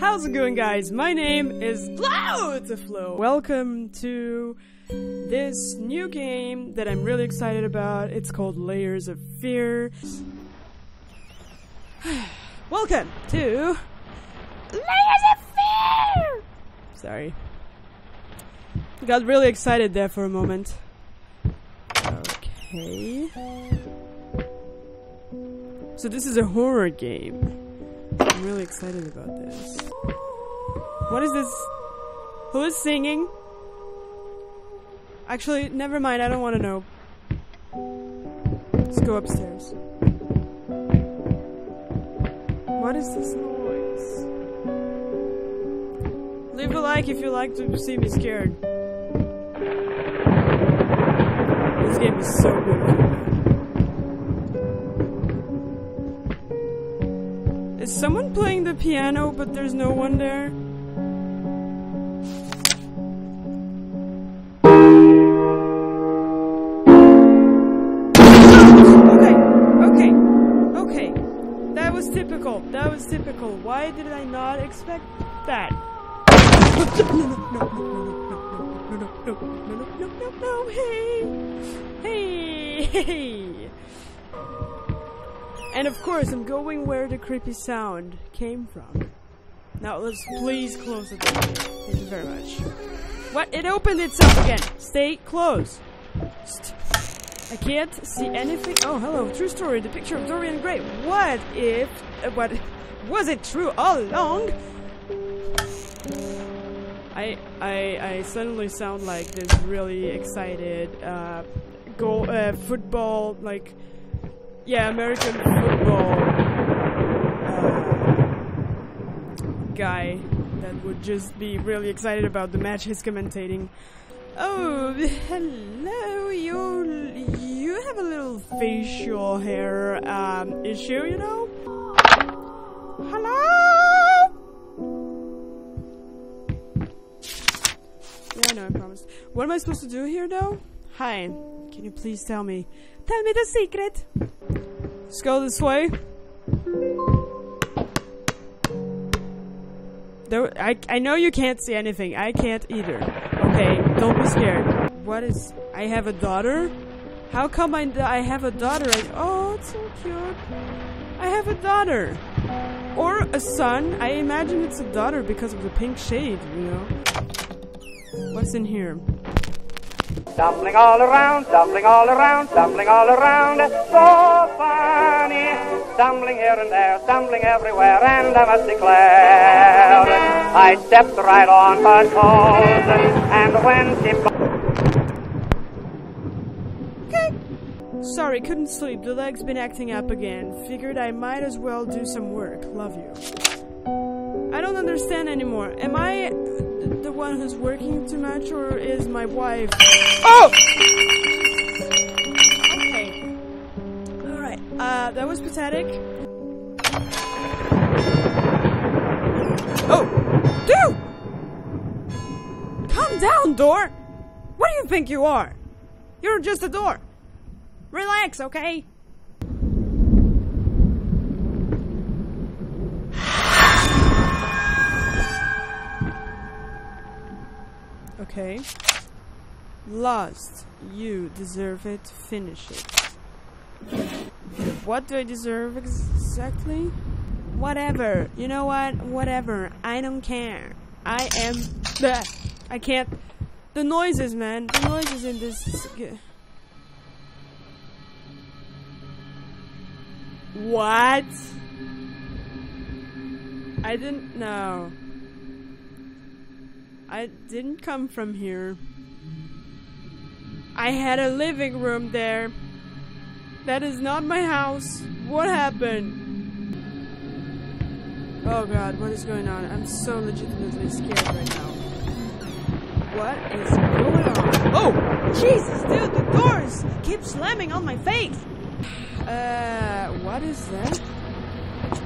How's it going guys? My name is Flo. Welcome to this new game that I'm really excited about. It's called Layers of Fear. Welcome to Layers of Fear! Sorry. Got really excited there for a moment. Okay. So this is a horror game. I'm really excited about this. What is this? Who is singing? Actually, never mind, I don't want to know. Let's go upstairs. What is this noise? Leave a like if you like to see me scared. This game is so beautiful. Someone playing the piano but there's no one there? Okay, okay, okay. That was typical. That was typical. Why did I not expect that? No, no, no, no, no, no, no, no, no, no, no, no, hey, hey. And of course, I'm going where the creepy sound came from. Now, let's please close the door. Thank you very much. What? It opened itself again. Stay close. St I can't see anything. Oh, hello. True story. The picture of Dorian Gray. What if... Uh, what... Was it true all along? I, I, I suddenly sound like this really excited, uh, goal, uh, football, like, yeah, American football uh, guy that would just be really excited about the match he's commentating. Oh, hello, you you have a little facial hair um, issue, you know? Hello? Yeah, I know, I promised. What am I supposed to do here, though? Hi, can you please tell me? Tell me the secret! Let's go this way. There, I, I know you can't see anything. I can't either. Okay, don't be scared. What is... I have a daughter? How come I, I have a daughter? I, oh, it's so cute. I have a daughter. Or a son. I imagine it's a daughter because of the pink shade, you know. What's in here? Stumbling all around, stumbling all around, stumbling all around, so funny. Stumbling here and there, stumbling everywhere, and I must declare, I stepped right on her toes, and when she... Sorry, couldn't sleep. The leg's been acting up again. Figured I might as well do some work. Love you. I don't understand anymore. Am I the one who's working too much, or is my wife? Oh! Uh, that was pathetic. Oh! Dude! Calm down, door! What do you think you are? You're just a door. Relax, okay? Okay. Lost. You deserve it. Finish it. What do I deserve exactly? Whatever. You know what? Whatever. I don't care. I am. Bleh. I can't. The noises, man. The noises in this. What? I didn't know. I didn't come from here. I had a living room there. That is not my house. What happened? Oh god, what is going on? I'm so legitimately scared right now. What is going on? Oh! Jesus, dude, the doors keep slamming on my face! Uh, what is that?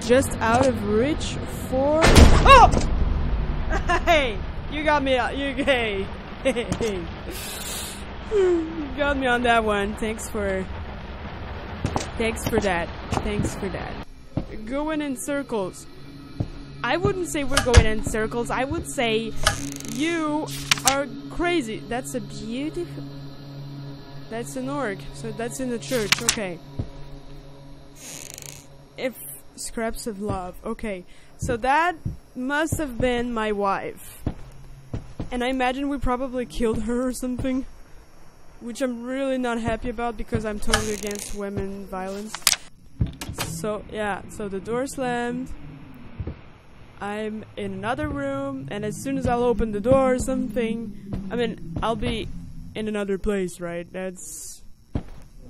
Just out of reach for... Oh! Hey! You got me. You hey, hey, you got me on that one. Thanks for. Thanks for that. Thanks for that. Going in circles. I wouldn't say we're going in circles. I would say you are crazy. That's a beautiful. That's an orc. So that's in the church. Okay. If scraps of love. Okay. So that must have been my wife. And I imagine we probably killed her or something. Which I'm really not happy about because I'm totally against women violence. So, yeah. So the door slammed. I'm in another room, and as soon as I'll open the door or something, I mean, I'll be in another place, right? That's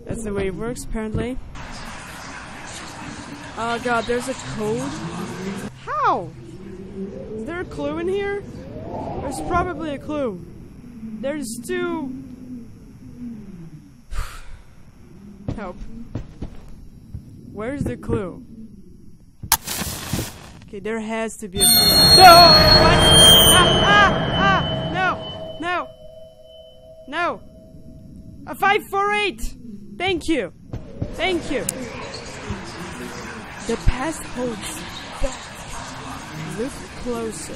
that's the way it works, apparently. Oh god, there's a code? How? Is there a clue in here? There's probably a clue. There's two... Help. Where's the clue? Okay, there has to be a clue. No! What? Ah! Ah! Ah! No! No! No! A 548! Thank you! Thank you! The past holds back. Look closer.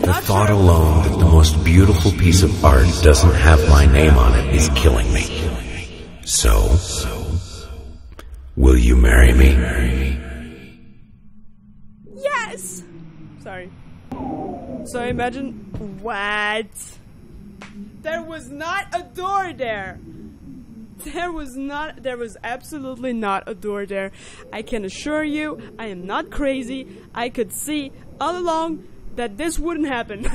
The Not thought sure- alone that the most beautiful piece of art doesn't have my name on it is killing me. So, will you marry me? Yes! Sorry. So I imagine. What? There was not a door there! There was not. There was absolutely not a door there. I can assure you, I am not crazy. I could see all along that this wouldn't happen.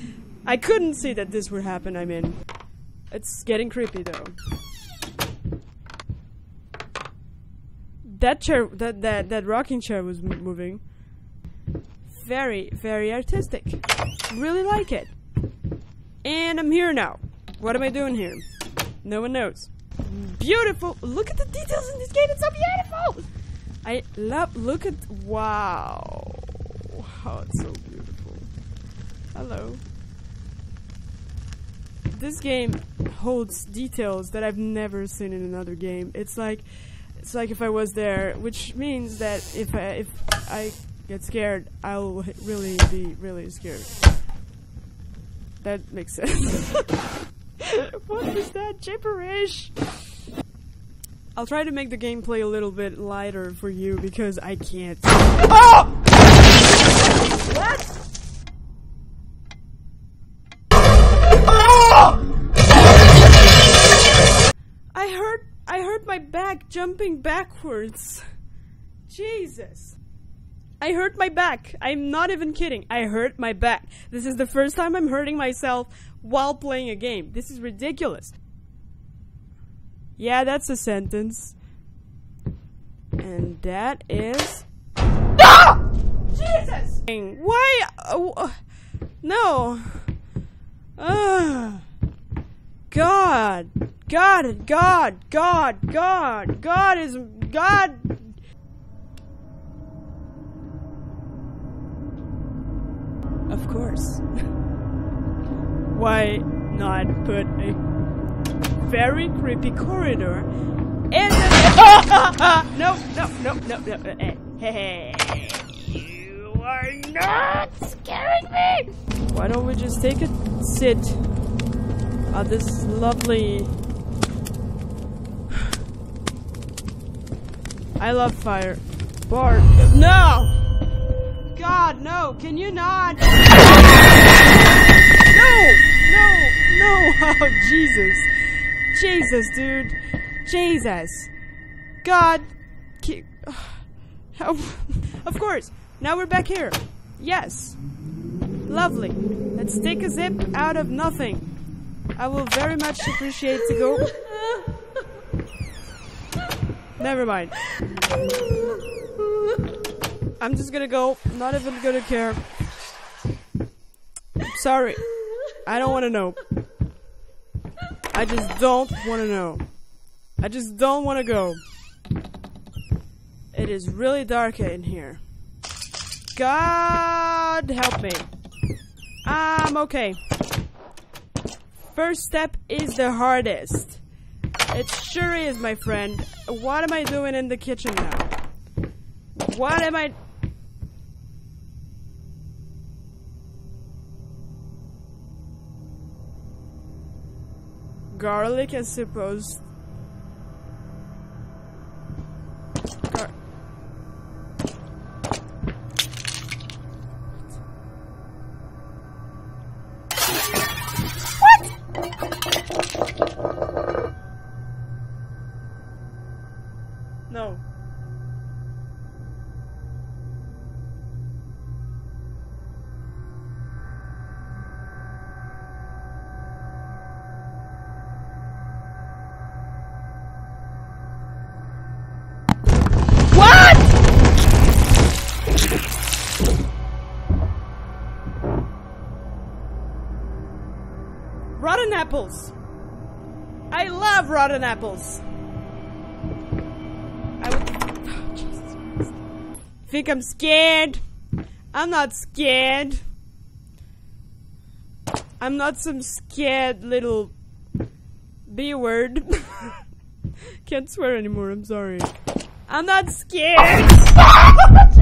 I couldn't see that this would happen, I mean. It's getting creepy though. That chair, that, that, that rocking chair was moving very, very artistic. Really like it. And I'm here now. What am I doing here? No one knows. Beautiful. Look at the details in this game. It's so beautiful. I love. Look at. Wow. Oh, it's so beautiful. Hello. This game holds details that I've never seen in another game. It's like, it's like if I was there, which means that if I, if I get scared, I'll really be really scared. That makes sense. what is that gibberish? I'll try to make the gameplay a little bit lighter for you because I can't. Oh! What? My back jumping backwards. Jesus. I hurt my back. I'm not even kidding. I hurt my back. This is the first time I'm hurting myself while playing a game. This is ridiculous. Yeah, that's a sentence. And that is. Ah! Jesus! Why? Uh, no. Ugh. God. God, God, God, God, God is. God. Of course. Why not put a very creepy corridor in the. no, no, no, no, no. hey, you are not scaring me! Why don't we just take a sit on this lovely. I love fire. Bart. No! God, no! Can you not? No! No! No! Oh, Jesus. Jesus, dude. Jesus. God. Of course. Now we're back here. Yes. Lovely. Let's take a zip out of nothing. I will very much appreciate to go. Never mind. I'm just gonna go. Not even gonna care. Sorry. I don't wanna know. I just don't wanna know. I just don't wanna go. It is really dark in here. God help me. I'm okay. First step is the hardest. It sure is, my friend. What am I doing in the kitchen now? What am I... Garlic, I suppose. Rotten apples. I would. Oh. Think I'm scared? I'm not scared. I'm not some scared little B word. Can't swear anymore, I'm sorry. I'm not scared.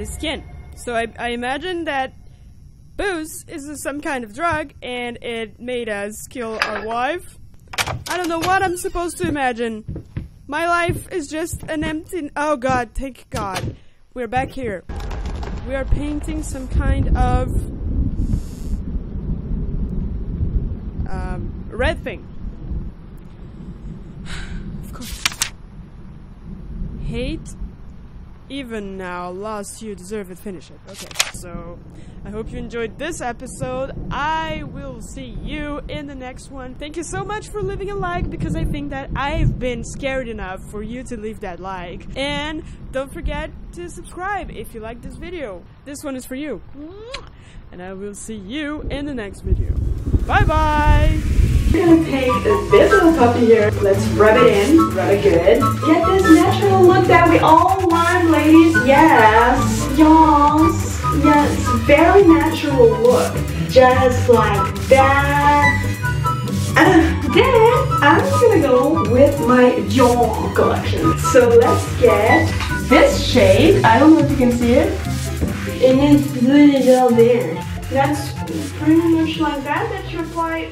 That is skin. So I, I imagine that booze is some kind of drug and it made us kill our wife. I don't know what I'm supposed to imagine. My life is just an empty. Oh god, thank god. We're back here. We are painting some kind of. Um, red thing. Of course. Hate. Even now, lost, you deserve it. Finish it. Okay, so I hope you enjoyed this episode. I will see you in the next one. Thank you so much for leaving a like because I think that I've been scared enough for you to leave that like. And don't forget to subscribe if you like this video. This one is for you. And I will see you in the next video. Bye bye! We're gonna take this little puppy here. Let's rub it in, rub it good. Get this natural look that we all want, ladies. Yes, yes, yes. Very natural look, just like that. And uh, then I'm gonna go with my Dior collection. So let's get this shade. I don't know if you can see it. And it's really well there. That's pretty much like that. That's you apply